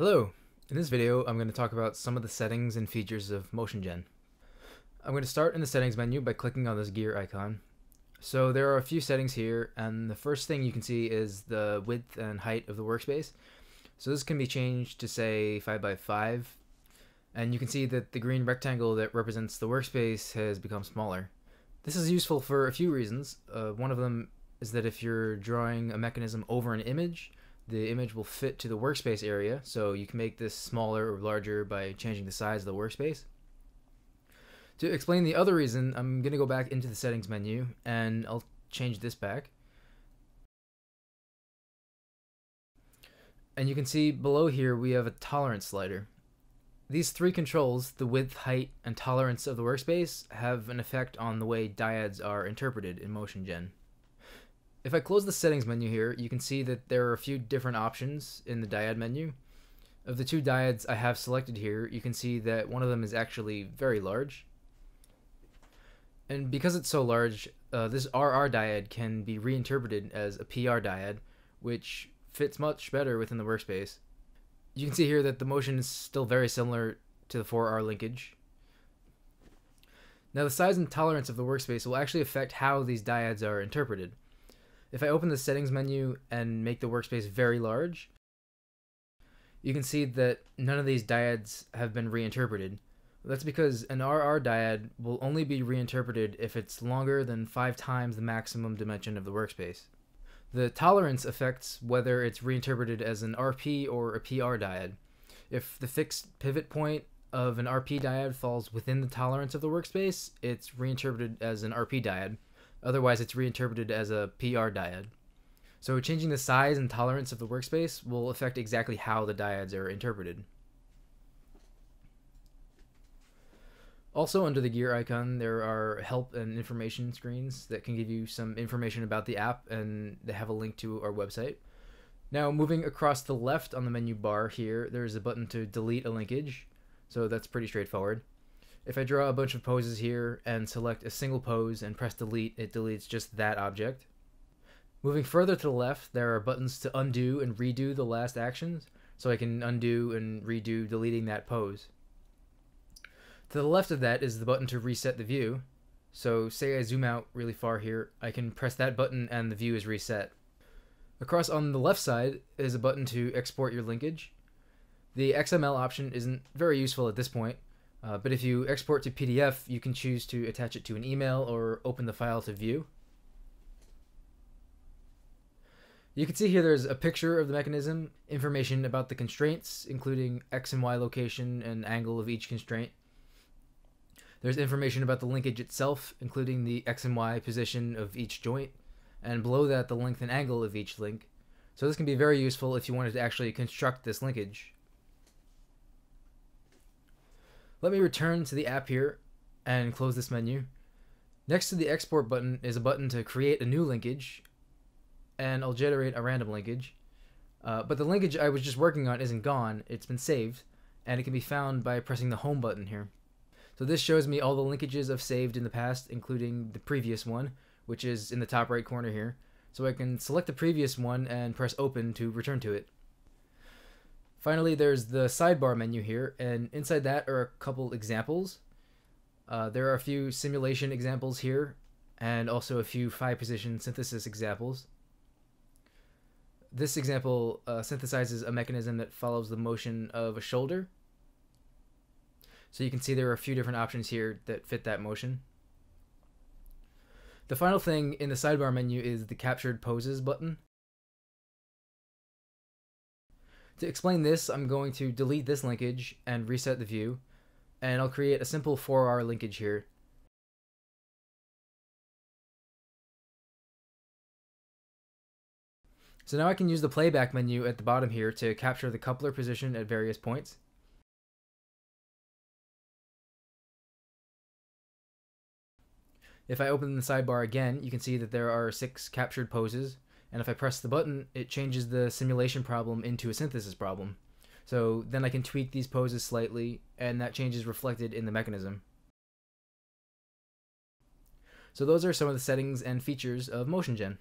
Hello! In this video, I'm going to talk about some of the settings and features of MotionGen. I'm going to start in the settings menu by clicking on this gear icon. So there are a few settings here, and the first thing you can see is the width and height of the workspace. So this can be changed to say 5 by 5 and you can see that the green rectangle that represents the workspace has become smaller. This is useful for a few reasons. Uh, one of them is that if you're drawing a mechanism over an image, the image will fit to the workspace area, so you can make this smaller or larger by changing the size of the workspace. To explain the other reason, I'm going to go back into the settings menu and I'll change this back. And you can see below here we have a tolerance slider. These three controls, the width, height, and tolerance of the workspace, have an effect on the way dyads are interpreted in MotionGen. If I close the settings menu here, you can see that there are a few different options in the dyad menu. Of the two dyads I have selected here, you can see that one of them is actually very large. And because it's so large, uh, this RR dyad can be reinterpreted as a PR dyad, which fits much better within the workspace. You can see here that the motion is still very similar to the 4R linkage. Now the size and tolerance of the workspace will actually affect how these dyads are interpreted. If I open the settings menu and make the workspace very large, you can see that none of these dyads have been reinterpreted. That's because an RR dyad will only be reinterpreted if it's longer than 5 times the maximum dimension of the workspace. The tolerance affects whether it's reinterpreted as an RP or a PR dyad. If the fixed pivot point of an RP dyad falls within the tolerance of the workspace, it's reinterpreted as an RP dyad. Otherwise, it's reinterpreted as a PR dyad. So changing the size and tolerance of the workspace will affect exactly how the dyads are interpreted. Also under the gear icon, there are help and information screens that can give you some information about the app and they have a link to our website. Now moving across the left on the menu bar here, there's a button to delete a linkage. So that's pretty straightforward. If I draw a bunch of poses here and select a single pose and press delete, it deletes just that object. Moving further to the left, there are buttons to undo and redo the last actions, so I can undo and redo deleting that pose. To the left of that is the button to reset the view. So say I zoom out really far here, I can press that button and the view is reset. Across on the left side is a button to export your linkage. The XML option isn't very useful at this point, uh, but if you export to PDF, you can choose to attach it to an email or open the file to view. You can see here there's a picture of the mechanism, information about the constraints, including X and Y location and angle of each constraint, there's information about the linkage itself, including the X and Y position of each joint, and below that the length and angle of each link. So this can be very useful if you wanted to actually construct this linkage. Let me return to the app here and close this menu. Next to the export button is a button to create a new linkage, and I'll generate a random linkage. Uh, but the linkage I was just working on isn't gone, it's been saved, and it can be found by pressing the home button here. So this shows me all the linkages I've saved in the past, including the previous one, which is in the top right corner here. So I can select the previous one and press open to return to it. Finally, there's the sidebar menu here, and inside that are a couple examples. Uh, there are a few simulation examples here, and also a few five position synthesis examples. This example uh, synthesizes a mechanism that follows the motion of a shoulder so you can see there are a few different options here that fit that motion. The final thing in the sidebar menu is the captured poses button. To explain this, I'm going to delete this linkage and reset the view, and I'll create a simple 4R linkage here. So now I can use the playback menu at the bottom here to capture the coupler position at various points. If I open the sidebar again, you can see that there are six captured poses, and if I press the button, it changes the simulation problem into a synthesis problem. So then I can tweak these poses slightly, and that change is reflected in the mechanism. So those are some of the settings and features of MotionGen.